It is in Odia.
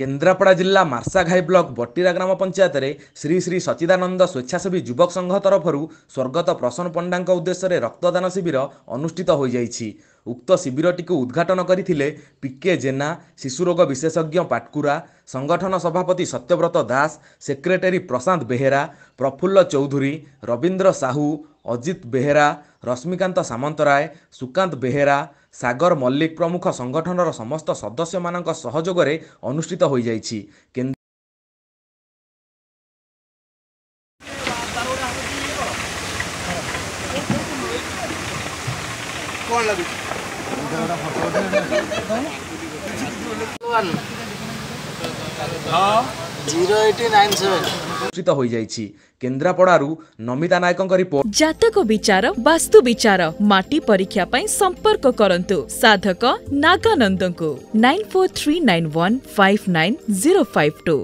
କେନ୍ଦ୍ରାପଡ଼ା ଜିଲ୍ଲା ମାର୍ଶାଘାଇ ବ୍ଲକ ବଟିରା ଗ୍ରାମ ପଞ୍ଚାୟତରେ ଶ୍ରୀ ଶ୍ରୀ ସଚିଦାନନ୍ଦ ସ୍ୱେଚ୍ଛାସେବୀ ଯୁବକ ସଂଘ ତରଫରୁ ସ୍ୱର୍ଗତ ପ୍ରସନ୍ନ ପଣ୍ଡାଙ୍କ ଉଦ୍ଦେଶ୍ୟରେ ରକ୍ତଦାନ ଶିବିର ଅନୁଷ୍ଠିତ ହୋଇଯାଇଛି। ଉକ୍ତ ଶିବିରଟିକୁ ଉଦ୍ଘାଟନ କରିଥିଲେ ପିକେ ଜେନା ଶିଶୁରୋଗ ବିଶେଷଜ୍ଞ ପାଟକୁରା ସଂଗଠନ ସଭାପତି ସତ୍ୟବ୍ରତ ଦାସ ସେକ୍ରେଟାରୀ ପ୍ରଶାନ୍ତ ବେହେରା ପ୍ରଫୁଲ୍ଲ ଚୌଧୁରୀ ରବୀନ୍ଦ୍ର ସାହୁ ଅଜିତ ବେହେରା ରଶ୍ମିକାନ୍ତ ସାମନ୍ତରାୟ ସୁକାନ୍ତ ବେହେରା ସାଗର ମଲ୍ଲିକ ପ୍ରମୁଖ ସଂଗଠନର ସମସ୍ତ ସଦସ୍ୟମାନଙ୍କ ସହଯୋଗରେ ଅନୁଷ୍ଠିତ ହୋଇଯାଇଛି କେନ୍ଦ୍ର ଜିରୋ ଏଇଟି ନାଇନ୍ ସେଭେନ୍ ଅନୁଷ୍ଠିତ ହୋଇଯାଇଛି। କେନ୍ଦ୍ରାପଡ଼ାରୁ ନମିତା ନାୟକଙ୍କ ରିପୋର୍ଟ ଜାତକ ବିଚାର ବାସ୍ତୁ ବିଚାର ମାଟି ପରୀକ୍ଷା ପାଇଁ ସମ୍ପର୍କ କରନ୍ତୁ। ସାଧକ ନାଗାନନ୍ଦଙ୍କୁ। Nine four three nine one five nine zero five two